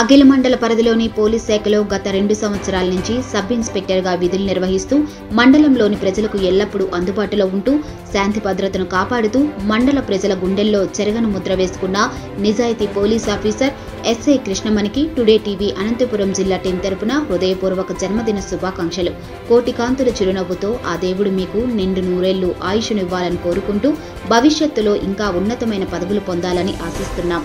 అఖిల మండల పరిధిలోని పోలీస్ శాఖలో గత రెండు సంవత్సరాల నుంచి సబ్ ఇన్స్పెక్టర్గా విధులు నిర్వహిస్తూ మండలంలోని ప్రజలకు ఎల్లప్పుడూ అందుబాటులో ఉంటూ శాంతి భద్రతను కాపాడుతూ మండల ప్రజల గుండెల్లో చెరగను ముద్ర వేసుకున్న నిజాయితీ పోలీస్ ఆఫీసర్ ఎస్ఐ కృష్ణమణికి టుడే టీవీ అనంతపురం జిల్లా టీం తరపున హృదయపూర్వక జన్మదిన శుభాకాంక్షలు. కోటి కాంతుల చిరునవ్వుతో ఆ దేవుడు మీకు నిండు నూరేళ్ళు ఆయుషునివ్వాలని కోరుకుంటూ భవిష్యత్తులో ఇంకా ఉన్నతమైన పదవులు పొందాలని ఆశిస్తున్నాం.